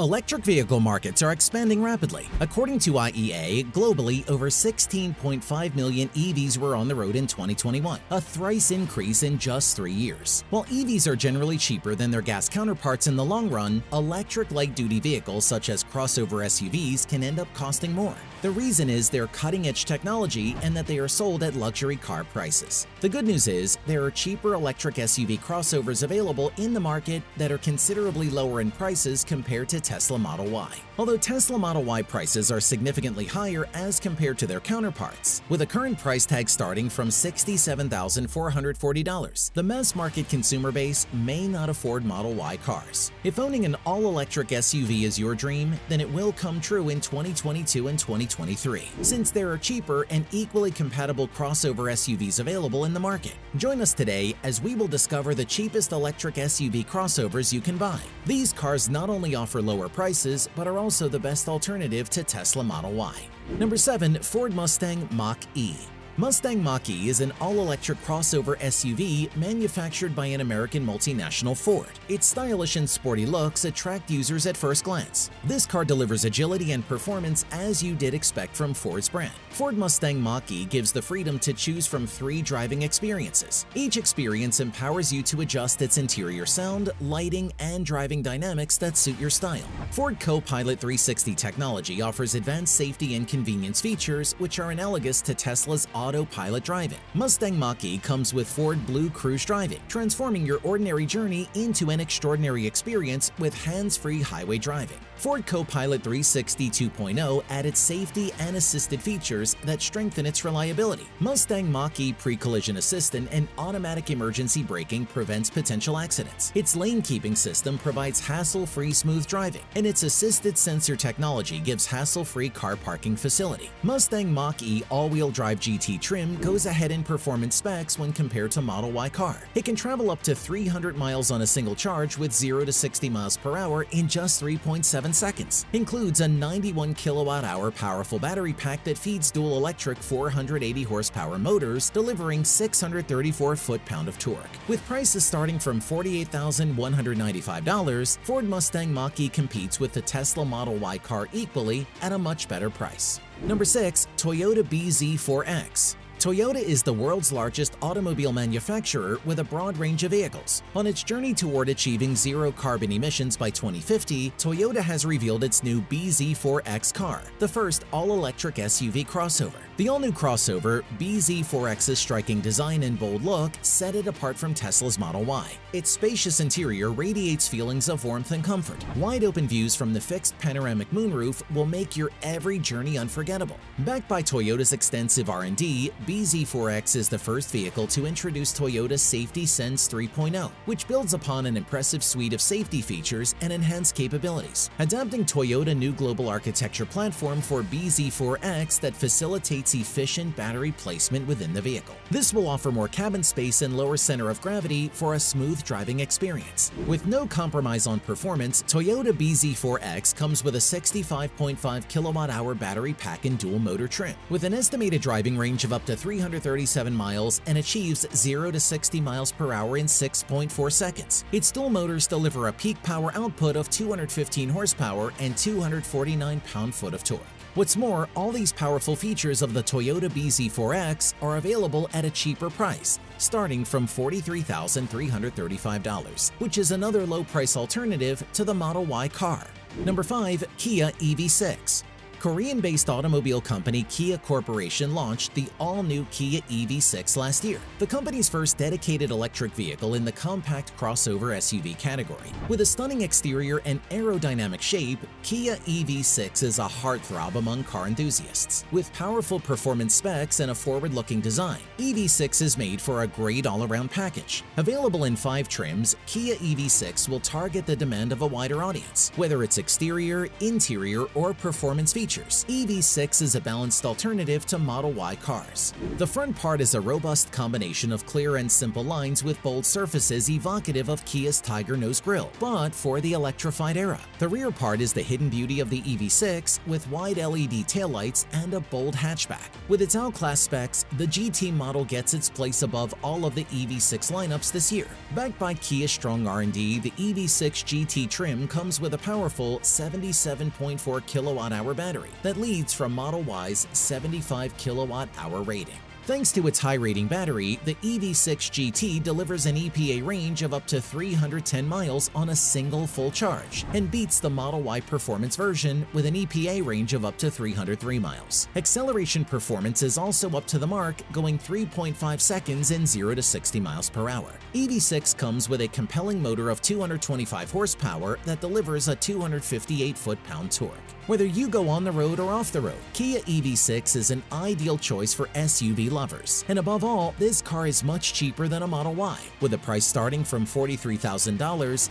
Electric vehicle markets are expanding rapidly. According to IEA, globally, over 16.5 million EVs were on the road in 2021, a thrice increase in just three years. While EVs are generally cheaper than their gas counterparts in the long run, electric light-duty vehicles such as crossover SUVs can end up costing more. The reason is their cutting-edge technology and that they are sold at luxury car prices. The good news is there are cheaper electric SUV crossovers available in the market that are considerably lower in prices compared to Tesla Model Y. Although Tesla Model Y prices are significantly higher as compared to their counterparts, with a current price tag starting from $67,440, the mass market consumer base may not afford Model Y cars. If owning an all-electric SUV is your dream, then it will come true in 2022 and 2023 2023, since there are cheaper and equally compatible crossover SUVs available in the market. Join us today as we will discover the cheapest electric SUV crossovers you can buy. These cars not only offer lower prices, but are also the best alternative to Tesla Model Y. Number 7. Ford Mustang Mach-E Mustang Mach-E is an all-electric crossover SUV manufactured by an American multinational Ford. Its stylish and sporty looks attract users at first glance. This car delivers agility and performance as you did expect from Ford's brand. Ford Mustang Mach-E gives the freedom to choose from three driving experiences. Each experience empowers you to adjust its interior sound, lighting, and driving dynamics that suit your style. Ford Co-Pilot 360 technology offers advanced safety and convenience features which are analogous to Tesla's autopilot driving. Mustang Mach-E comes with Ford Blue Cruise Driving, transforming your ordinary journey into an extraordinary experience with hands-free highway driving. Ford Co-Pilot 360 2.0 added safety and assisted features that strengthen its reliability. Mustang Mach-E Pre-Collision Assistant and automatic emergency braking prevents potential accidents. Its lane-keeping system provides hassle-free smooth driving, and its assisted sensor technology gives hassle-free car parking facility. Mustang Mach-E all-wheel drive GT trim goes ahead in performance specs when compared to Model Y car. It can travel up to 300 miles on a single charge with 0 to 60 miles per hour in just 3.7 seconds. Includes a 91 kilowatt hour powerful battery pack that feeds dual electric 480 horsepower motors, delivering 634 foot-pound of torque. With prices starting from $48,195, Ford Mustang Mach-E competes with the Tesla Model Y car equally at a much better price. Number 6. Toyota BZ4X Toyota is the world's largest automobile manufacturer with a broad range of vehicles. On its journey toward achieving zero carbon emissions by 2050, Toyota has revealed its new BZ4X car, the first all-electric SUV crossover. The all-new crossover, BZ4X's striking design and bold look set it apart from Tesla's Model Y. Its spacious interior radiates feelings of warmth and comfort. Wide-open views from the fixed panoramic moonroof will make your every journey unforgettable. Backed by Toyota's extensive R&D, BZ4X is the first vehicle to introduce Toyota's Safety Sense 3.0, which builds upon an impressive suite of safety features and enhanced capabilities, adapting Toyota new global architecture platform for BZ4X that facilitates efficient battery placement within the vehicle. This will offer more cabin space and lower center of gravity for a smooth driving experience. With no compromise on performance, Toyota BZ4X comes with a 65.5 kilowatt-hour battery pack and dual motor trim, with an estimated driving range of up to 337 miles and achieves 0 to 60 miles per hour in 6.4 seconds. Its dual motors deliver a peak power output of 215 horsepower and 249 pound-foot of torque. What's more, all these powerful features of the Toyota BZ4X are available at a cheaper price, starting from $43,335, which is another low-price alternative to the Model Y car. Number 5. Kia EV6 Korean-based automobile company Kia Corporation launched the all-new Kia EV6 last year, the company's first dedicated electric vehicle in the compact crossover SUV category. With a stunning exterior and aerodynamic shape, Kia EV6 is a heartthrob among car enthusiasts. With powerful performance specs and a forward-looking design, EV6 is made for a great all-around package. Available in five trims, Kia EV6 will target the demand of a wider audience, whether it's exterior, interior, or performance features features, EV6 is a balanced alternative to Model Y cars. The front part is a robust combination of clear and simple lines with bold surfaces evocative of Kia's Tiger nose grille, but for the electrified era. The rear part is the hidden beauty of the EV6 with wide LED taillights and a bold hatchback. With its outclass specs, the GT model gets its place above all of the EV6 lineups this year. Backed by Kia's strong R&D, the EV6 GT trim comes with a powerful 77.4 kilowatt-hour battery that leads from Model Y's 75 kilowatt-hour rating. Thanks to its high-rating battery, the EV6 GT delivers an EPA range of up to 310 miles on a single full charge and beats the Model Y performance version with an EPA range of up to 303 miles. Acceleration performance is also up to the mark, going 3.5 seconds in 0 to 60 miles per hour. EV6 comes with a compelling motor of 225 horsepower that delivers a 258 foot-pound torque. Whether you go on the road or off the road, Kia EV6 is an ideal choice for SUV lovers. And above all, this car is much cheaper than a Model Y. With a price starting from $43,000,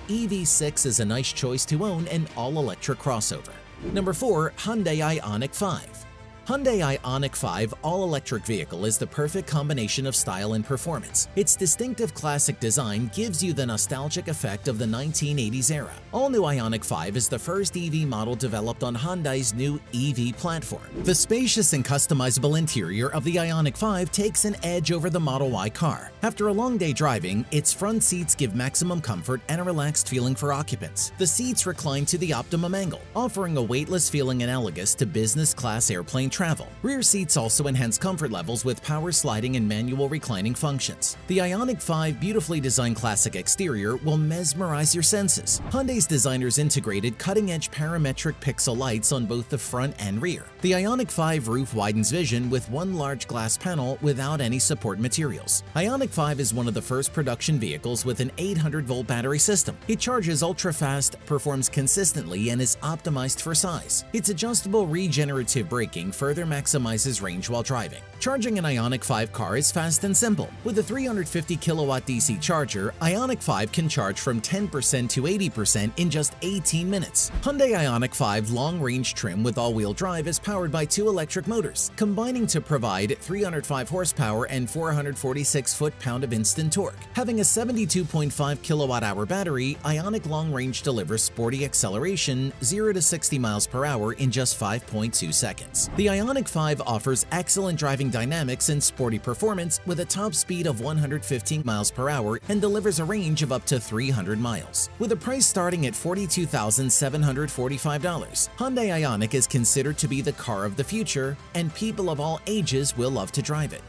EV6 is a nice choice to own an all-electric crossover. Number 4. Hyundai Ioniq 5 Hyundai Ioniq 5 all-electric vehicle is the perfect combination of style and performance. Its distinctive classic design gives you the nostalgic effect of the 1980s era. All-new Ioniq 5 is the first EV model developed on Hyundai's new EV platform. The spacious and customizable interior of the Ioniq 5 takes an edge over the Model Y car. After a long day driving, its front seats give maximum comfort and a relaxed feeling for occupants. The seats recline to the optimum angle, offering a weightless feeling analogous to business-class airplane travel. Rear seats also enhance comfort levels with power sliding and manual reclining functions. The Ioniq 5 beautifully designed classic exterior will mesmerize your senses. Hyundai's designers integrated cutting-edge parametric pixel lights on both the front and rear. The Ioniq 5 roof widens vision with one large glass panel without any support materials. Ioniq 5 is one of the first production vehicles with an 800-volt battery system. It charges ultra-fast, performs consistently, and is optimized for size. Its adjustable regenerative braking for further maximizes range while driving. Charging an Ioniq 5 car is fast and simple. With a 350 kilowatt DC charger, Ioniq 5 can charge from 10% to 80% in just 18 minutes. Hyundai Ioniq 5 long-range trim with all-wheel drive is powered by two electric motors, combining to provide 305 horsepower and 446 foot-pound of instant torque. Having a 72.5 kilowatt-hour battery, Ioniq Long Range delivers sporty acceleration 0 to 60 miles per hour in just 5.2 seconds. The Ioniq 5 offers excellent driving dynamics and sporty performance with a top speed of 115 miles per hour and delivers a range of up to 300 miles. With a price starting at $42,745, Hyundai Ioniq is considered to be the car of the future, and people of all ages will love to drive it.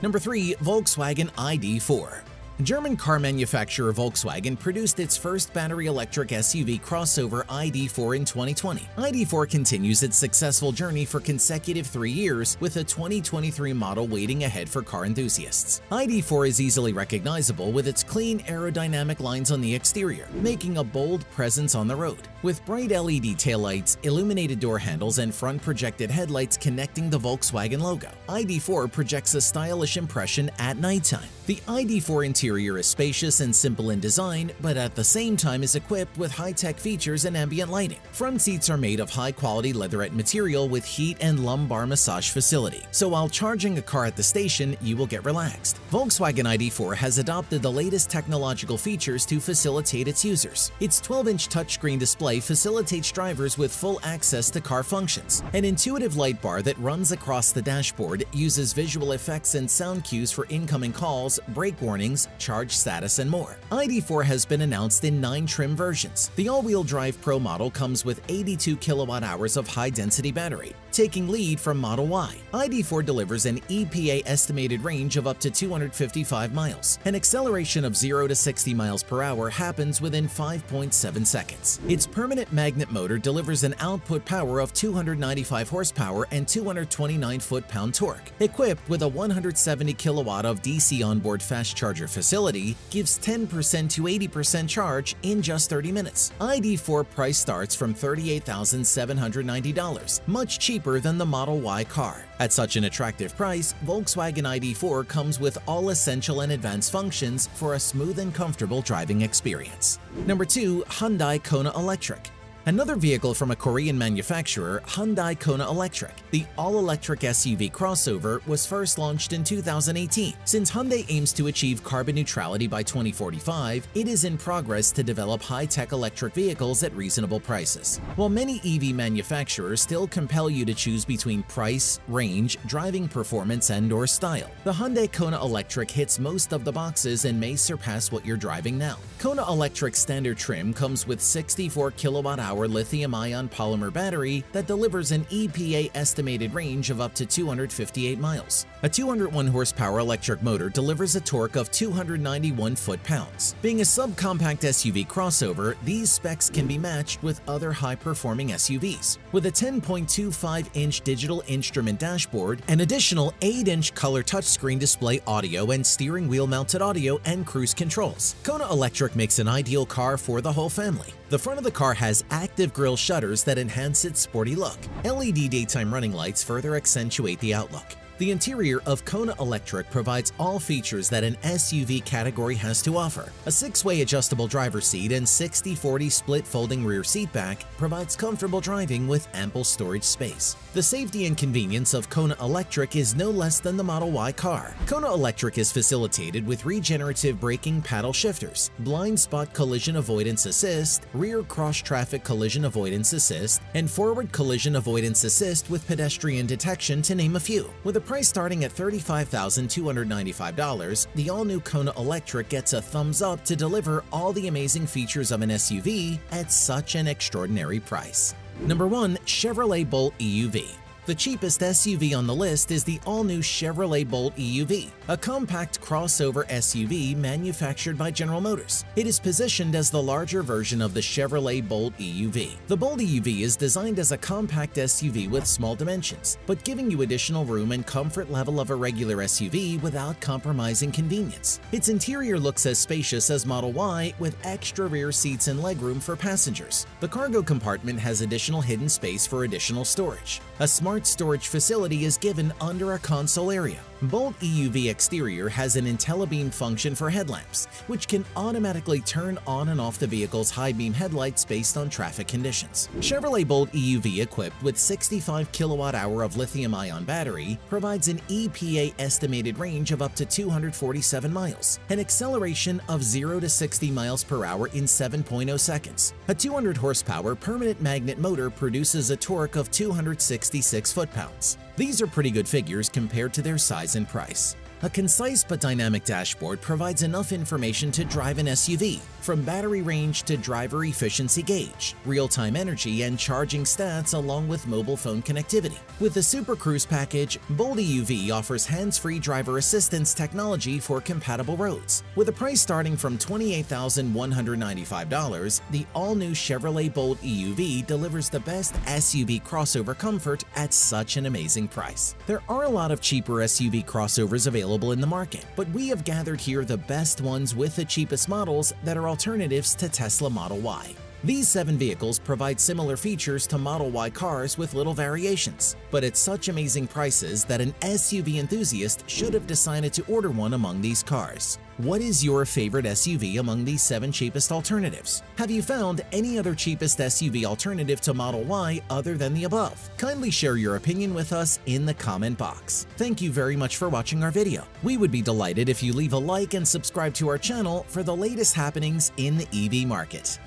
Number 3. Volkswagen ID4 German car manufacturer Volkswagen produced its first battery electric SUV crossover ID4 in 2020. ID4 continues its successful journey for consecutive three years with a 2023 model waiting ahead for car enthusiasts. ID4 is easily recognizable with its clean aerodynamic lines on the exterior, making a bold presence on the road. With bright LED taillights, illuminated door handles, and front projected headlights connecting the Volkswagen logo, ID4 projects a stylish impression at nighttime. The ID4 interior is spacious and simple in design, but at the same time is equipped with high-tech features and ambient lighting. Front seats are made of high-quality leatherette material with heat and lumbar massage facility, so while charging a car at the station, you will get relaxed. Volkswagen ID4 has adopted the latest technological features to facilitate its users. Its 12-inch touchscreen display facilitates drivers with full access to car functions. An intuitive light bar that runs across the dashboard uses visual effects and sound cues for incoming calls, brake warnings, charge status, and more. ID4 has been announced in nine trim versions. The all-wheel drive Pro model comes with 82 kilowatt-hours of high-density battery, taking lead from Model Y. ID4 delivers an EPA estimated range of up to 255 miles. An acceleration of 0 to 60 miles per hour happens within 5.7 seconds. Its permanent magnet motor delivers an output power of 295 horsepower and 229 foot-pound torque. Equipped with a 170 kilowatt of DC onboard fast charger facility, gives 10% to 80% charge in just 30 minutes. ID4 price starts from $38,790, much cheaper than the Model Y car. At such an attractive price, Volkswagen ID4 comes with all essential and advanced functions for a smooth and comfortable driving experience. Number 2. Hyundai Kona Electric Another vehicle from a Korean manufacturer, Hyundai Kona Electric. The all-electric SUV crossover was first launched in 2018. Since Hyundai aims to achieve carbon neutrality by 2045, it is in progress to develop high-tech electric vehicles at reasonable prices. While many EV manufacturers still compel you to choose between price, range, driving performance, and or style, the Hyundai Kona Electric hits most of the boxes and may surpass what you're driving now. Kona Electric standard trim comes with 64 kilowatt-hour lithium-ion polymer battery that delivers an EPA estimated range of up to 258 miles. A 201 horsepower electric motor delivers a torque of 291 foot-pounds. Being a subcompact SUV crossover, these specs can be matched with other high-performing SUVs. With a 10.25-inch digital instrument dashboard, an additional 8-inch color touchscreen display audio and steering wheel mounted audio and cruise controls, Kona Electric makes an ideal car for the whole family. The front of the car has active grille shutters that enhance its sporty look. LED daytime running lights further accentuate the outlook. The interior of Kona Electric provides all features that an SUV category has to offer. A six-way adjustable driver's seat and 60-40 split folding rear seat back provides comfortable driving with ample storage space. The safety and convenience of Kona Electric is no less than the Model Y car. Kona Electric is facilitated with regenerative braking paddle shifters, blind spot collision avoidance assist, rear cross-traffic collision avoidance assist, and forward collision avoidance assist with pedestrian detection to name a few. With a price starting at $35,295, the all-new Kona Electric gets a thumbs up to deliver all the amazing features of an SUV at such an extraordinary price. Number 1. Chevrolet Bolt EUV the cheapest SUV on the list is the all-new Chevrolet Bolt EUV, a compact crossover SUV manufactured by General Motors. It is positioned as the larger version of the Chevrolet Bolt EUV. The Bolt EUV is designed as a compact SUV with small dimensions, but giving you additional room and comfort level of a regular SUV without compromising convenience. Its interior looks as spacious as Model Y with extra rear seats and legroom for passengers. The cargo compartment has additional hidden space for additional storage. A smart storage facility is given under a console area. Bolt EUV exterior has an IntelliBeam function for headlamps, which can automatically turn on and off the vehicle's high beam headlights based on traffic conditions. Chevrolet Bolt EUV equipped with 65 kilowatt-hour of lithium-ion battery provides an EPA estimated range of up to 247 miles, an acceleration of 0 to 60 miles per hour in 7.0 seconds. A 200 horsepower permanent magnet motor produces a torque of 266 foot-pounds. These are pretty good figures compared to their size and price. A concise but dynamic dashboard provides enough information to drive an SUV, from battery range to driver efficiency gauge, real-time energy and charging stats along with mobile phone connectivity. With the Super Cruise package, Bolt EUV offers hands-free driver assistance technology for compatible roads. With a price starting from $28,195, the all-new Chevrolet Bolt EUV delivers the best SUV crossover comfort at such an amazing price. There are a lot of cheaper SUV crossovers available in the market, but we have gathered here the best ones with the cheapest models that are alternatives to Tesla Model Y. These seven vehicles provide similar features to Model Y cars with little variations, but at such amazing prices that an SUV enthusiast should have decided to order one among these cars. What is your favorite SUV among these seven cheapest alternatives? Have you found any other cheapest SUV alternative to Model Y other than the above? Kindly share your opinion with us in the comment box. Thank you very much for watching our video. We would be delighted if you leave a like and subscribe to our channel for the latest happenings in the EV market.